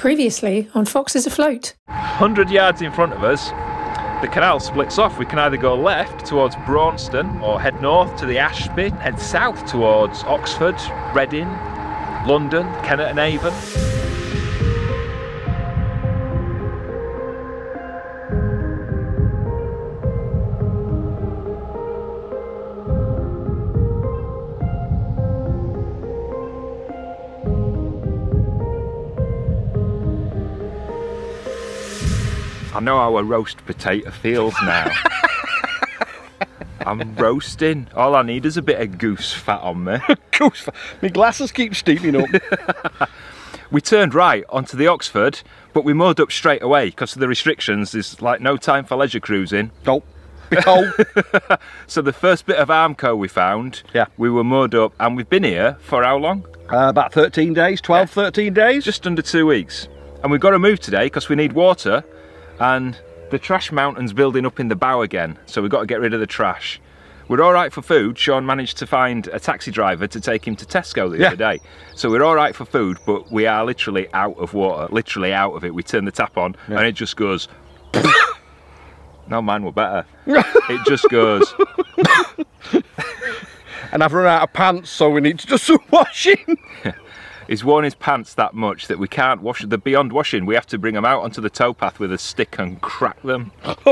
Previously on Foxes Afloat. 100 yards in front of us, the canal splits off. We can either go left towards Braunston or head north to the Ashby, head south towards Oxford, Reading, London, Kennet and Avon. I know how a roast potato feels now. I'm roasting. All I need is a bit of goose fat on me. Goose, fat. my glasses keep steaming up. We turned right onto the Oxford, but we moored up straight away because of the restrictions. There's like no time for leisure cruising. Nope. Cold. So the first bit of Armco we found, Yeah. we were moored up and we've been here for how long? Uh, about 13 days, 12, 13 days. Just under two weeks. And we've got to move today because we need water and the trash mountain's building up in the bow again. So we've got to get rid of the trash. We're all right for food. Sean managed to find a taxi driver to take him to Tesco the Yeah. other day. So we're all right for food, but we are literally out of water, literally out of it. We turn the tap on and it just goes. no, mine were better. it just goes. and I've run out of pants, so we need to do some washing. He's worn his pants that much that we can't wash them beyond washing. We have to bring them out onto the towpath with a stick and crack them.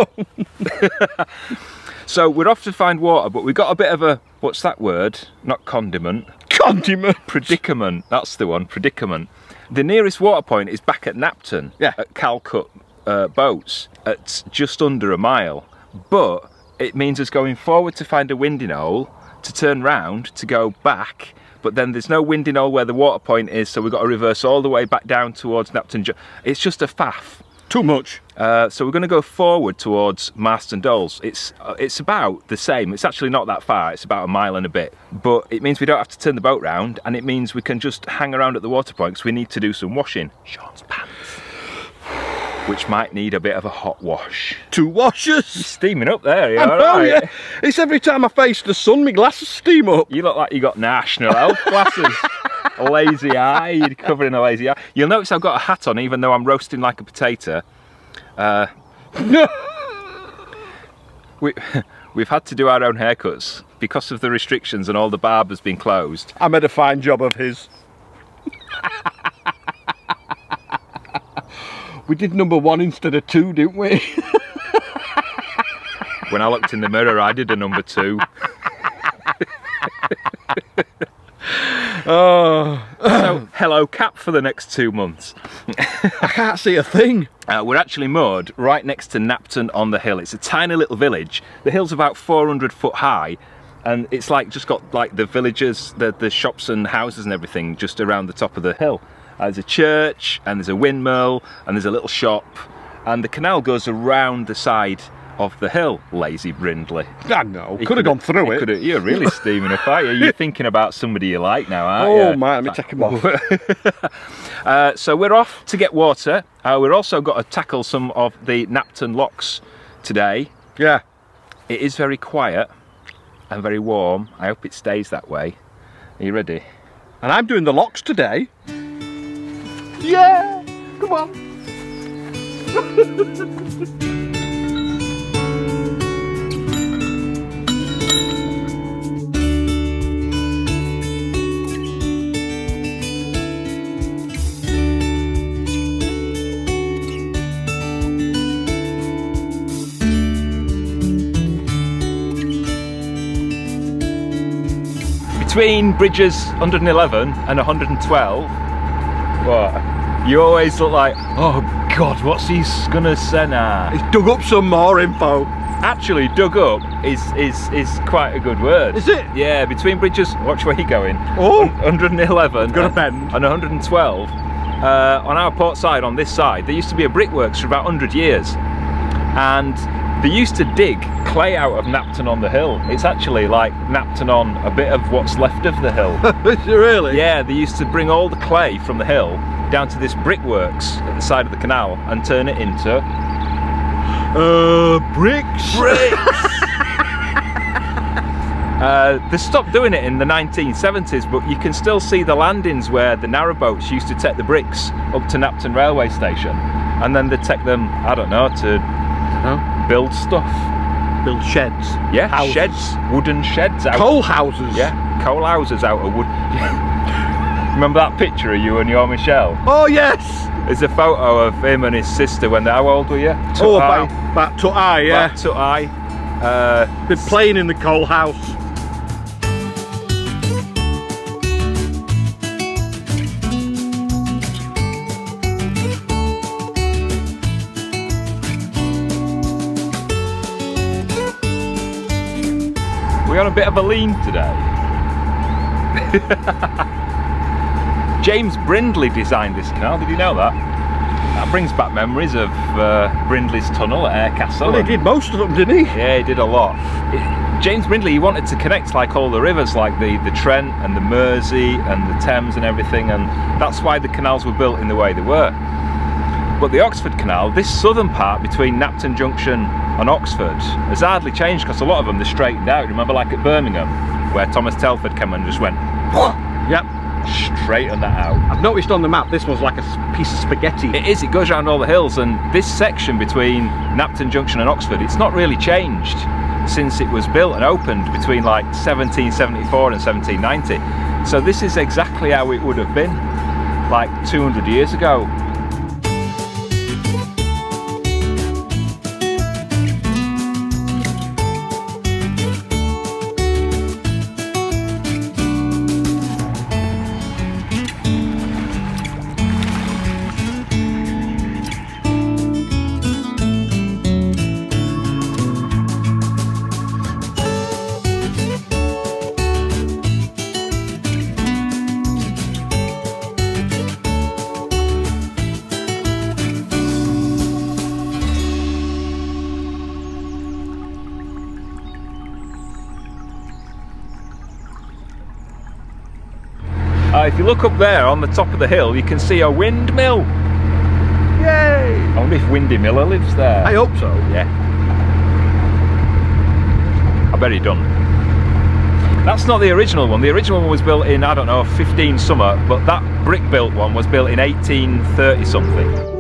so we're off to find water, but we got a bit of a what's that word? Not condiment. Condiment. Predicament. That's the one. Predicament. The nearest water point is back at Napton. Yeah. At Calcutt uh, boats at just under a mile, but it means us going forward to find a winding hole, to turn round, to go back. But then there's no winding hole where the water point is, so we've got to reverse all the way back down towards Napton. It's just a faff. Too much. Uh, so we're going to go forward towards Marston Doles. It's uh, it's about the same. It's actually not that far. It's about a mile and a bit. But it means we don't have to turn the boat round, and it means we can just hang around at the water point because we need to do some washing. Sean's pants, which might need a bit of a hot wash. Two washes. Steaming up there, you know, right? yeah. It's every time I face the sun, my glasses steam up. You look like you got national health glasses. lazy eye. You're covering a lazy eye. You'll notice I've got a hat on, even though I'm roasting like a potato. Uh, we, we've had to do our own haircuts because of the restrictions and all the barbers being closed. I made a fine job of his. We did number one instead of two, didn't we? When I looked in the mirror, I did a number two. oh, So, hello cap for the next two months. I can't see a thing. Uh, we're actually moored right next to Napton on the hill. It's a tiny little village. The hill's about 400 foot high, and it's like just got like the villages, the, the shops and houses and everything just around the top of the hill. Uh, there's a church, and there's a windmill, and there's a little shop, and the canal goes around the side of the hill. Lazy Brindley. I know. He Could have gone through it. You're really steaming up, are you? You're thinking about somebody you like now, aren't you? Oh, man, let me take him off. Uh, so we're off to get water. Uh, we're also got to tackle some of the Napton locks today. Yeah. It is very quiet and very warm. I hope it stays that way. Are you ready? And I'm doing the locks today. Yeah. Come on. Between bridges 111 and 112, what? You always look like, oh God, what's he gonna say now? He's dug up some more info. Actually, dug up is is is quite a good word. Is it? Yeah, between bridges. Watch where you're going. Oh. 111. Got a and- bend. And 112. Uh, on our port side, on this side, there used to be a brickworks for about 100 years, and they used to dig clay out of Napton on the hill. It's actually like Napton on a bit of what's left of the hill. really? yeah, they used to bring all the clay from the hill down to this brickworks at the side of the canal and turn it into Uh, bricks. bricks. Uh, they stopped doing it in the 1970s, but you can still see the landings where the narrowboats used to take the bricks up to Napton railway station, and then they take them, I don't know, to? Build stuff. Build sheds. Yeah, Houses. sheds, wooden sheds out. Coal houses. Yeah, coal houses out of wood. Remember that picture of you and your Michelle? Oh yes. There's a photo of him and his sister when they how old were you? oh, about, about to eye, yeah. About to eye. Uh, Been playing in the coal house. A bit of a lean today. James Brindley designed this canal, did you know that? That brings back memories of uh, Brindley's tunnel at Harecastle. Well, he did most of them, didn't he? Yeah, he did a lot. It- James Brindley, he wanted to connect like all the rivers, like the, the Trent and the Mersey and the Thames and everything, and that's why the canals were built in the way they were. But the Oxford Canal, this southern part between Napton Junction and Oxford, has hardly changed because a lot of them they're straightened out. Remember, like at Birmingham, where Thomas Telford came and just went Yep. straighten that out. I've noticed on the map this was like a piece of spaghetti. It is, it goes around all the hills, and this section between Napton Junction and Oxford, it's not really changed since it was built and opened between like 1774 and 1790. So this is exactly how it would have been like 200 years ago. If you look up there on the top of the hill, you can see a windmill. Yay! I wonder if Windy Miller lives there. I hope so. Yeah. I bet he done. That's not the original one. The original one was built in, I don't know, 15 summer, but that brick built one was built in 1830 something.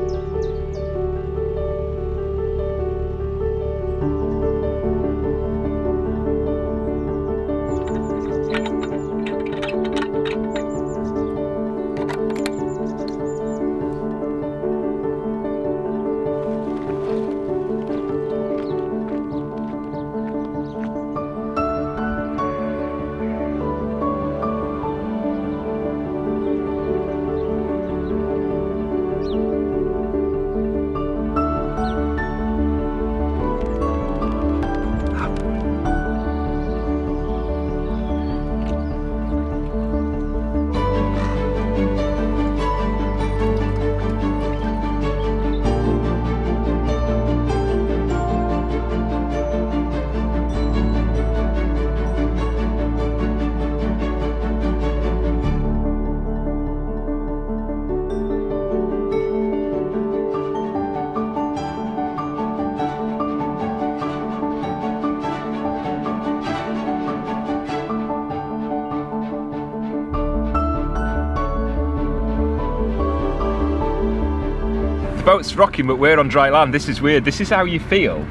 Boat's rocking, but we're on dry land. This is weird. This is how you feel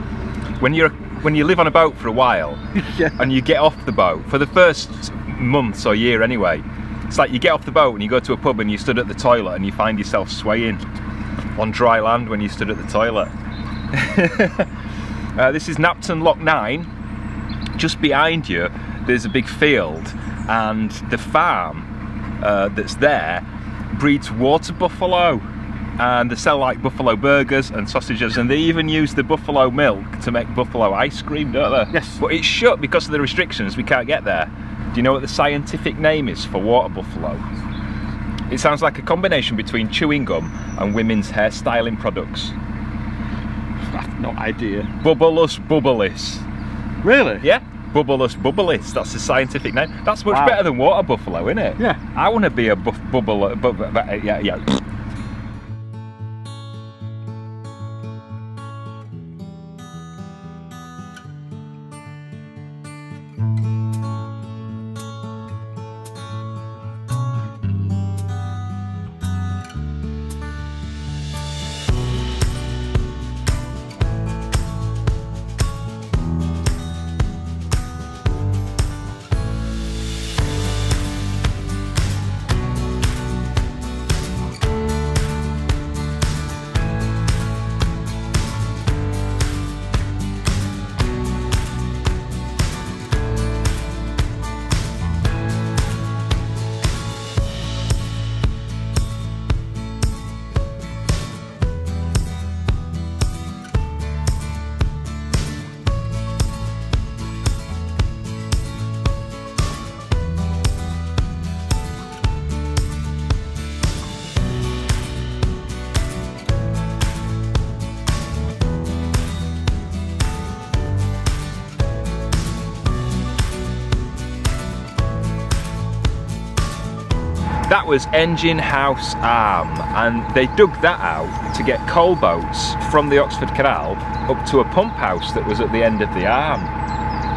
when you're when you live on a boat for a while Yeah. and you get off the boat for the first months or year anyway. It's like you get off the boat and you go to a pub and you stood at the toilet and you find yourself swaying on dry land when you stood at the toilet. uh, this is Napton Lock 9. Just behind you, there's a big field, and the farm uh, that's there breeds water buffalo. And they sell like buffalo burgers and sausages, and they even use the buffalo milk to make buffalo ice cream, don't they? Yes. But it's shut because of the restrictions, we can't get there. Do you know what the scientific name is for water buffalo? It sounds like a combination between chewing gum and women's hairstyling products. I've no idea. Bubalus bubalis. Really? Yeah, Bubalus bubalis. That's the scientific name. That's much Wow. better than water buffalo, isn't it? Yeah. I want to be a buff bubble. Bu- bu- bu- yeah, yeah. That was Engine House Arm, and they dug that out to get coal boats from the Oxford Canal up to a pump house that was at the end of the arm.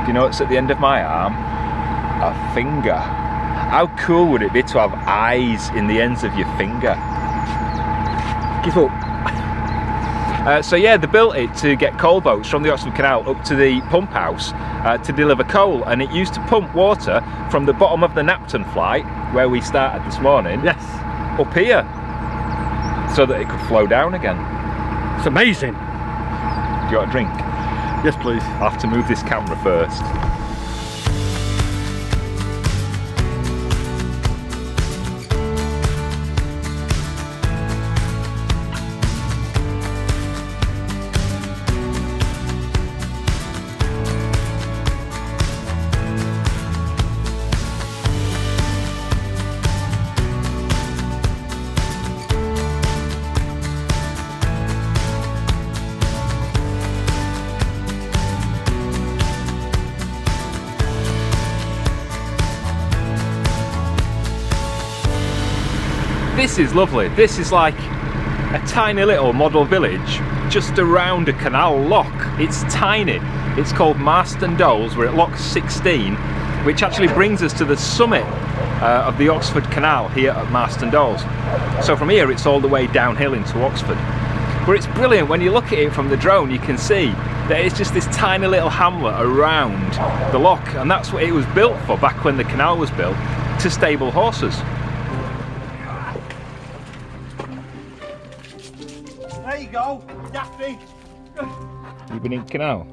Do you know what's at the end of my arm? A finger. How cool would it be to have eyes in the ends of your finger? Give up. Uh, so yeah, they built it to get coal boats from the Oxford Canal up to the pump house uh, to deliver coal, and it used to pump water from the bottom of the Napton flight, where we started this morning, Yes. up here, so that it could flow down again. It's amazing. Do you want a drink? Yes, please. I'll have to move this camera first. This is lovely. This is like a tiny little model village just around a canal lock. It's tiny. It's called Marston Doles. We're at lock 16, which actually brings us to the summit uh, of the Oxford Canal here at Marston Doles. So from here, it's all the way downhill into Oxford. But it's brilliant when you look at it from the drone, you can see that it's just this tiny little hamlet around the lock, and that's what it was built for back when the canal was built to stable horses. Daffy. You've been in canal?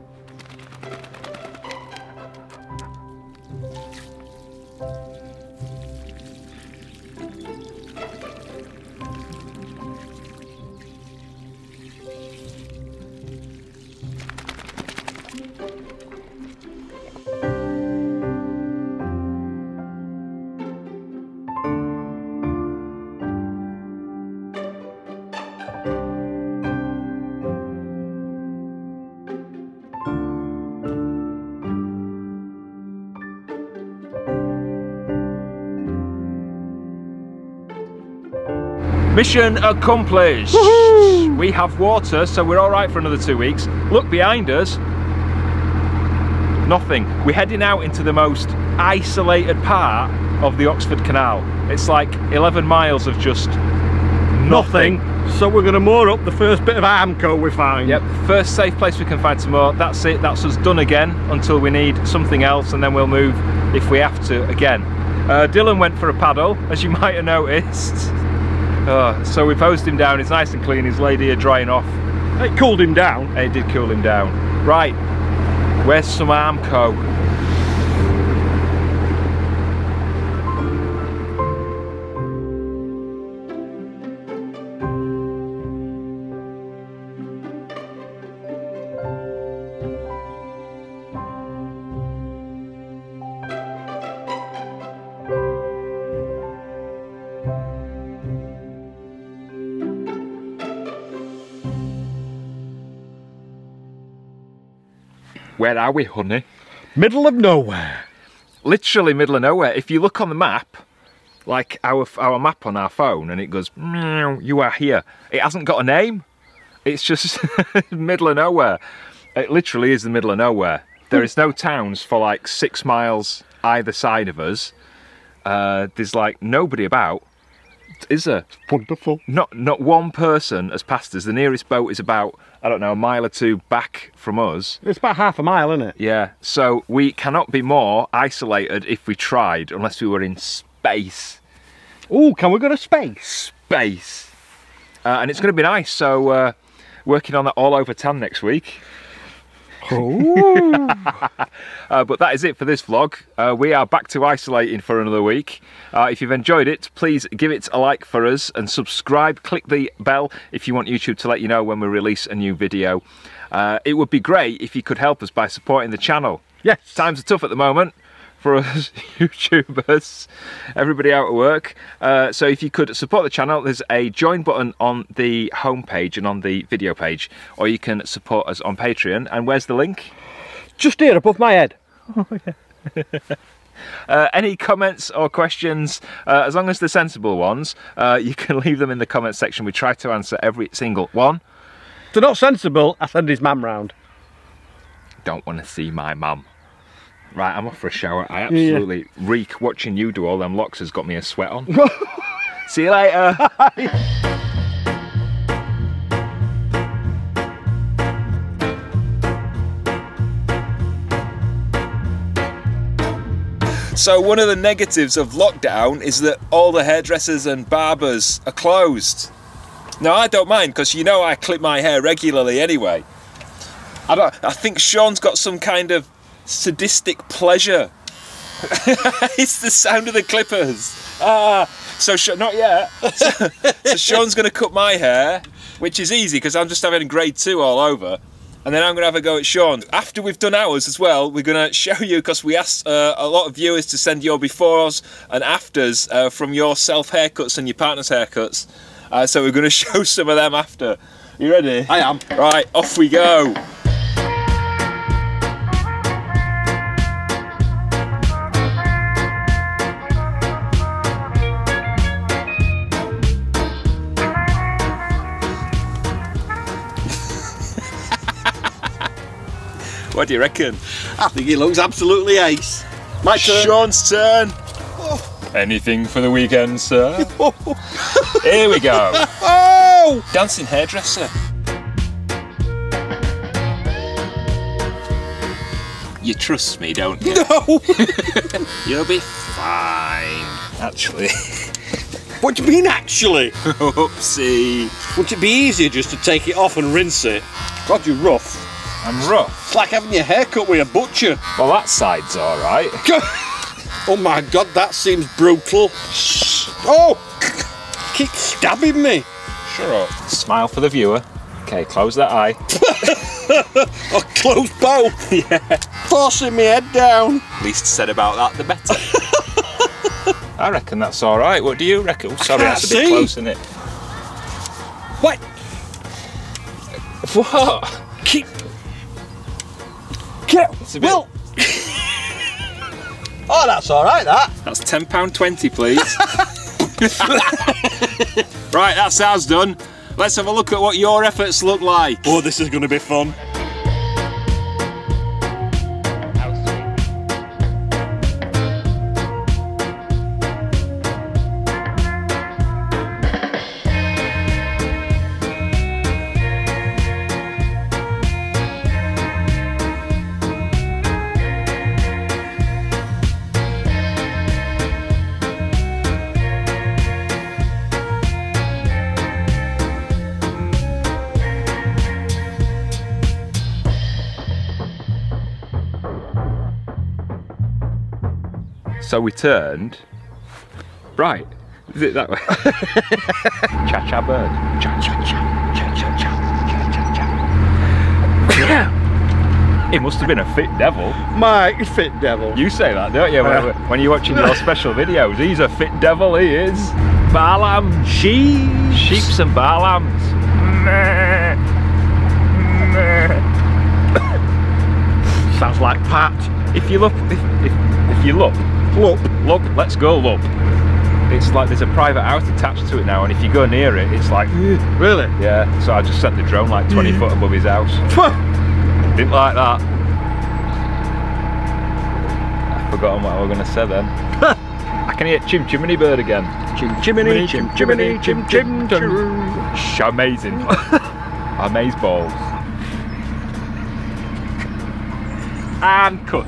Mission accomplished! We have water, so we're all right for another two weeks. Look behind us. Nothing. We're heading out into the most isolated part of the Oxford Canal. It's like 11 miles of just nothing. So we're going to moor up the first bit of Armco we find. Yep, first safe place we can find some more. That's it, that's us done again until we need something else and then we'll move if we have to again. Uh, Dylan went for a paddle, as you might have noticed. Uh, so we've hosed him down, it's nice and clean, his lady here drying off. It cooled him down. It did cool him down. Right, where's some Armco? Where are we, honey? Middle of nowhere. literally middle of nowhere. If you look on the map, like our our map on our phone, and it goes, "Meow, you are here. It hasn't got a name. It's just middle of nowhere. It literally is the middle of nowhere. There is no towns for like six miles either side of us. Uh, there's like nobody about. Is there? Wonderful. Not not one person has passed us. The nearest boat is about I don't know a mile or two back from us. It's about half a mile, isn't it? Yeah, so we cannot be more isolated if we tried, unless we were in space. Oh, can we go to space? Space. Uh, and it's going to be nice, so uh, working on that all over town next week. Oh. Uh, but that is it for this vlog. Uh, we are back to isolating for another week. Uh, if you've enjoyed it, please give it a like for us and subscribe. Click the bell if you want YouTube to let you know when we release a new video. Uh, it would be great if you could help us by supporting the channel. yes. times are tough at the moment for us YouTubers, everybody out of work. Uh, so if you could support the channel, there's a join button on the homepage and on the video page, or you can support us on Patreon. And where's the link? Just here above my head. uh, any comments or questions, uh, as long as they're sensible ones, uh, you can leave them in the comment section. We try to answer every single one. If they're not sensible, I send his mum round. Don't want to see my mum. Right, I'm off for a shower. I absolutely reek. Watching you do all them locks has got me a sweat on. see you later. So one of the negatives of lockdown is that all the hairdressers and barbers are closed. Now I don't mind because you know I clip my hair regularly anyway. I don't. I think Sean's got some kind of sadistic pleasure. it's the sound of the clippers. Ah, so not yet. So, so Sean's going to cut my hair, which is easy because I'm just having grade two all over. And then I'm going to have a go at Sean. After we've done ours as well, we're going to show you because we asked uh, a lot of viewers to send your befores and afters uh, from your self haircuts and your partner's haircuts. Uh, so we're going to show some of them after. You ready? I am. Right, off we go. What do you reckon? I think he looks absolutely ace. My turn. Sean's turn. Oh. Anything for the weekend, sir? Here we go. Oh! Dancing hairdresser. You trust me, don't you? No! You'll be fine. Actually. what do you mean, actually? Oopsie. Wouldn't it be easier just to take it off and rinse it? God, you're rough. I'm rough. It's like having your hair cut with a butcher. Well, that side's alright. oh my God, that seems brutal. Oh! Keep stabbing me. Sure up. Smile for the viewer. Okay, close that eye. Oh, close both. yeah. Forcing me head down. Least said about that, the better. I reckon that's alright. What do you reckon? Oh, sorry, that's a bit see. close, isn't it? What? What? Keep. Get. It's a bit- Well. oh, that's all right. That. That's £10.20, please. right, that's ours done. Let's have a look at what your efforts look like. Oh, this is going to be fun. So we turned. Right. Is it that way? cha cha bird. Cha cha cha. Cha cha cha. Cha cha cha. it must have been a fit devil. My fit devil. You say that, don't you? When, uh. when you're watching your special videos, he's a fit devil, he is. Barlam, sheep, sheeps and barlams. Sounds like Pat. If you look, if, if, if you look, Look. look, let's go look. It's like there's a private house attached to it now, and if you go near it, it's like, Really? yeah. So I just sent the drone like 20 foot above his house. Didn't like that. I've forgotten what I was going to say then. I can hear chim chimney bird again. Chim chimney, chim chimney, chim chim chim. Sh- Amazing. Amaze balls. And cut.